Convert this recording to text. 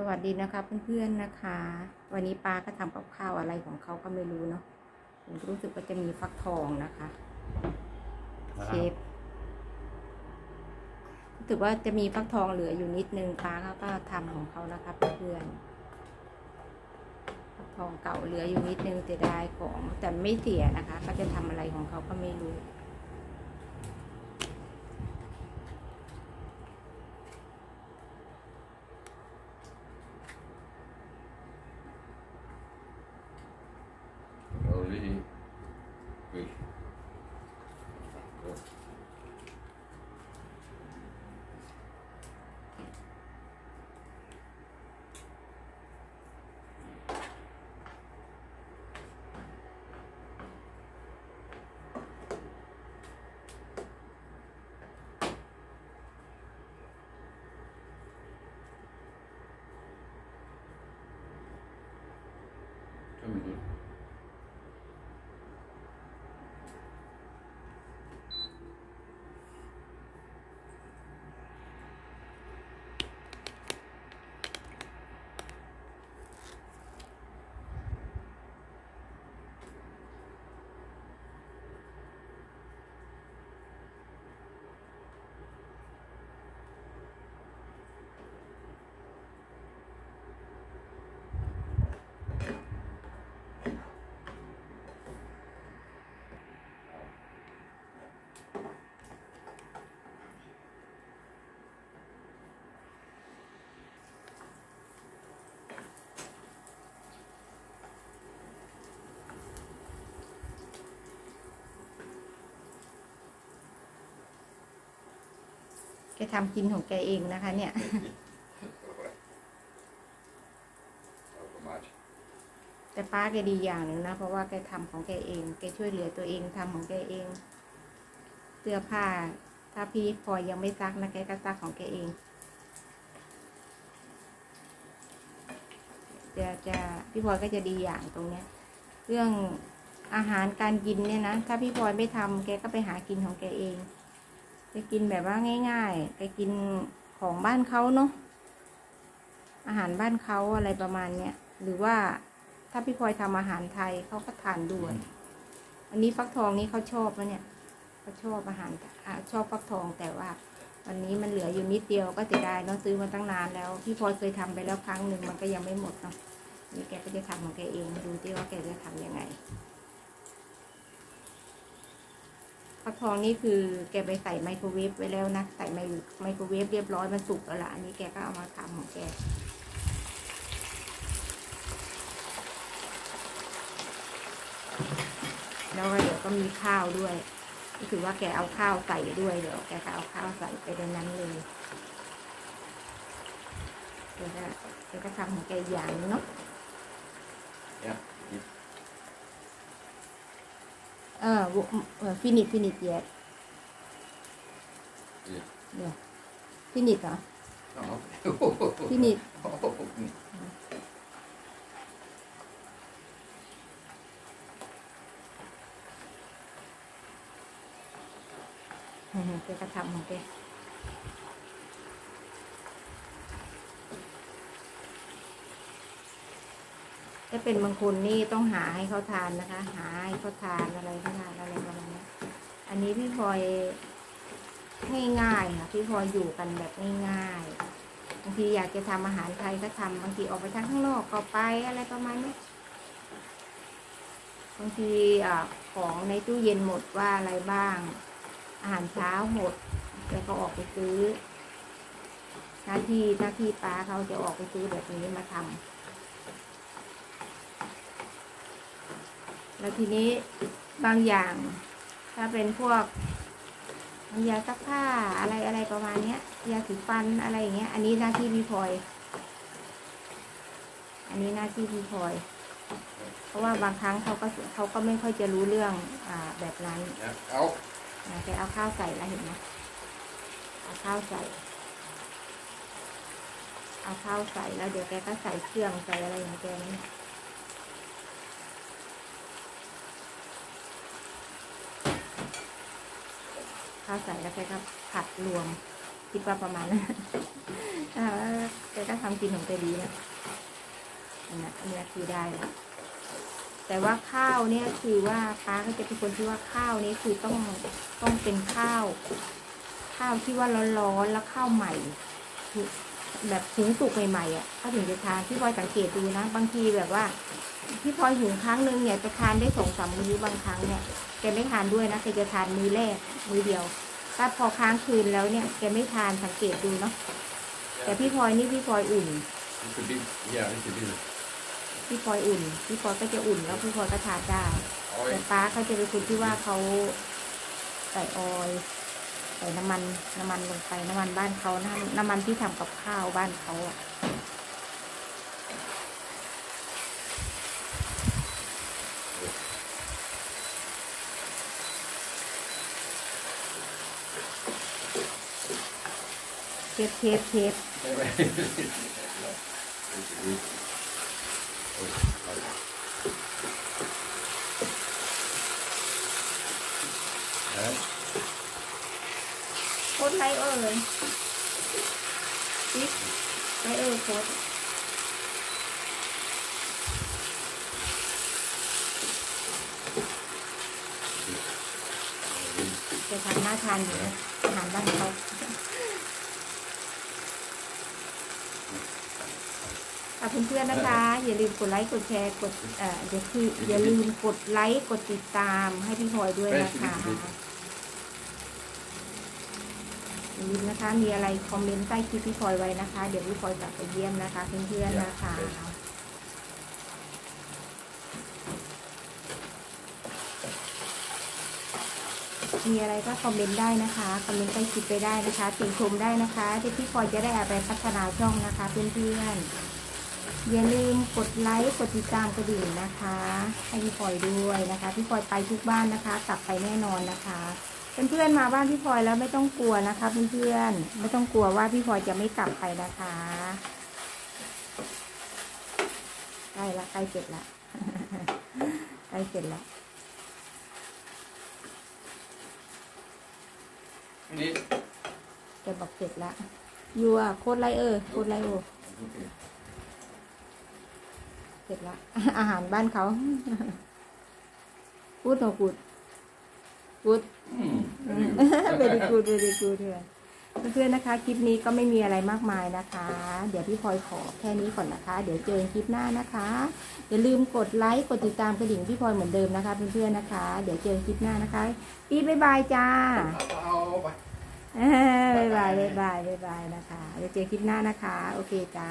สวัสดีนะคะเพื่อนๆนะคะ วันนี้ป้าก็ทำกับข้าวอะไรของเขาก็ไม่รู้เนาะผมรู้สึกว่าจะมีฟักทองนะคะ เชฟรู้สึกว่าจะมีฟักทองเหลืออยู่นิดนึงป้าเขาก็ทำของเขานะคะเพื่อนๆฟักทองเก่าเหลืออยู่นิดนึงเสียดายของแต่ไม่เสียนะคะ ก็จะทำอะไรของเขาก็ไม่รู้ community. แกทำกินของแกเองนะคะ เนี่ย How much? แต่ป้าแกดีอย่างหนึ่งนะ เพราะว่าแกทำของแกเอง แกช่วยเหลือตัวเองทำของแกเอง เสื้อผ้า ถ้าพี่พลอยยังไม่ซักนะแกก็ซักของแกเองจะจะพี่พลอยก็จะดีอย่างตรงเนี้ย เรื่องอาหารการกินเนี่ยนะ ถ้าพี่พลอยไม่ทำแกก็ไปหากินของแกเอง แกกินแบบว่าง่ายๆแกกินของบ้านเขาเนาะอาหารบ้านเขาอะไรประมาณเนี้ยหรือว่าถ้าพี่พลอยทำอาหารไทยเขาก็ทานด้วย อันนี้ฟักทองนี้เขาชอบนะเนี่ยเขาชอบอาหารอชอบฟักทองแต่ว่าวันนี้มันเหลืออยู่นิดเดียวก็เสียดายเนาะซื้อมาตั้งนานแล้ว พี่พลอยเคยทำไปแล้วครั้งหนึ่งมันก็ยังไม่หมดเนาะนี่แกก็จะทำของแกเองดูที่ว่าแกจะทำยังไง ฟักทองนี่คือแกไปใส่ไมโครเวฟไว้แล้วนะ ใส่ไมโครเวฟเรียบร้อยมันสุกแล้วล่ะอันนี้แกก็เอามาทำของแกแล้วก็เดี๋ยวก็มีข้าวด้วย ก็คือว่าแกเอาข้าวใส่ด้วย เดี๋ยวแกก็เอาข้าวใส่ไปในนั้นเลยแกก็แกก็ทำของแกอย่างนึงเนาะ Yeah. Yeah. เออเออ finish finish yeah Yeah. เนี่ย finish เหรอ Oh. Finish. Oh. อืมแกก็ทำของแก ถ้าเป็นบางคนนี่ต้องหาให้เขาทานนะคะ หาให้เขาทานอะไรเขาทานอะไรประมาณนี้อันนี้พี่พลอยให้ง่ายค่ะพี่พลอยอยู่กันแบบง่ายๆบางทีอยากจะทำอาหารไทยก็ทำบางทีออกไปทางข้างนอกก็ไปอะไรประมาณนี้บางทีอของในตู้เย็นหมดว่าอะไรบ้าง อาหารเช้าหมดแล้วก็ออกไปซื้อหน้าที่หน้าที่ป้าเขาจะออกไปซื้อแบบนี้มาทำ แล้วทีนี้บางอย่าง ถ้าเป็นพวกน้ำยาซักผ้าอะไรอะไรประมาณเนี้ยยาสีฟันอะไรอย่างเงี้ย อันนี้หน้าที่พี่พลอย อันนี้หน้าที่พี่พลอย เพราะว่าบางครั้งเขาก็เขาก็ไม่ค่อยจะรู้เรื่องอ่าแบบนั้น Yeah. Out. นะแกเอาข้าวใส่แล้วเห็นไหมเอาข้าวใส่ เอาข้าวใส่แล้วเดี๋ยวแกก็ใส่เครื่องใส่อะไรของแกนี่ ข้าวใส่แล้วแกก็ผัดรวมคิดว่าประมาณนั้นอ่แกก็ทำกินของแกดีนะนเนี้ยอันเนี้ยคือได้ แต่ว่าข้าวเนี่ยคือว่าป้าก็จะเป็นคนที่ว่าข้าวนี้คือต้องต้องเป็นข้าว ข้าวที่ว่าร้อนๆแล้วข้าวใหม่แบบหุงสุกใหม่ๆอะถ้าถึงจะทานพี่พอยสังเกตดูนะ บางทีแบบว่า พี่พลอยหุงครั้งหนึ่งเนี่ยจะทานได้สองสามมื้อบางครั้งเนี่ยแกไม่ทานด้วยนะแกจะทานมื้อแรกมื้อเดียวถ้าพอค้างคืนแล้วเนี่ยแกไม่ทานสังเกตดูเนาะแต่พี่พลอยนี่พี่พลอยอุ่นนี่คือดิ้นอย่านี่คือดิ้นพี่พลอยอุ่น พี่พลอยก็จะอุ่นแล้วพี่พลอยก็ทานได้โอ้ยแต่ป้าเขาจะเป็นคนที่ว่าเขาใส่ออยล์ใส่น้ำมันน้ำมันลงไปน้ำมันบ้านเขาน้ำน้ำมันที่ทำกับข้าวบ้านเขาอะ เทปเทปเอดิ้นโอ้ยเละนะโคตรไรเออเลยติ๊กไรเออโคตรจะทานน่าทานอยู่นะอาหารบ้านเขา อะเพื่อนๆนะคะ อย่าลืมกดไลค์กดแชร์กดเอ่อเดี๋ยวคืออย่าลืมกดไลค์กดติดตามให้พี่พลอยด้วยนะคะอย่าลืมนะคะมีอะไรคอมเมนต์ใต้คลิปพี่พลอยไว้นะคะ เดี๋ยวพี่พลอยจะไปเยี่ยมนะคะเพื่อนๆนะคะมีอะไรก็คอมเมนต์ได้นะคะ คอมเมนต์ใต้คลิปไปได้นะคะติชมได้นะคะ ที่พี่พลอยจะได้เอาไปพัฒนาช่องนะคะเพื่อนๆ อย่าลืมกดไลค์กดติดตามกระดิ่งนะคะ ให้พี่พลอยด้วยนะคะพี่พลอยไปทุกบ้านนะคะ กลับไปแน่นอนนะคะเพื่อนๆมาบ้านพี่พลอยแล้วไม่ต้องกลัวนะคะเพื่อนๆไม่ต้องกลัวว่าพี่พลอยจะไม่กลับไปนะคะใกล้ละใกล้เสร็จละใกล้เสร็จละนี่แกบอกเสร็จละยูอะโคตรไรเออโคตรไรโอ เสร็จละอาหารบ้านเขาพูดหนอพูดพูดอืมเวดีกูดเวดีกูดเลยเพื่อนๆนะคะ คลิปนี้ก็ไม่มีอะไรมากมายนะคะ เดี๋ยวพี่พลอยขอแค่นี้ก่อนนะคะ เดี๋ยวเจอกันคลิปหน้านะคะ อย่าลืมกดไลค์ กดติดตามกระดิ่งพี่พลอยเหมือนเดิมนะคะเพื่อนๆนะคะ เดี๋ยวเจอกันคลิปหน้านะคะปี๊ดบ๊ายบายจ้าเอาไปบ๊ายบายบ๊ายบายบ๊ายบายนะคะ เดี๋ยวเจอคลิปหน้านะคะ โอเคจ้า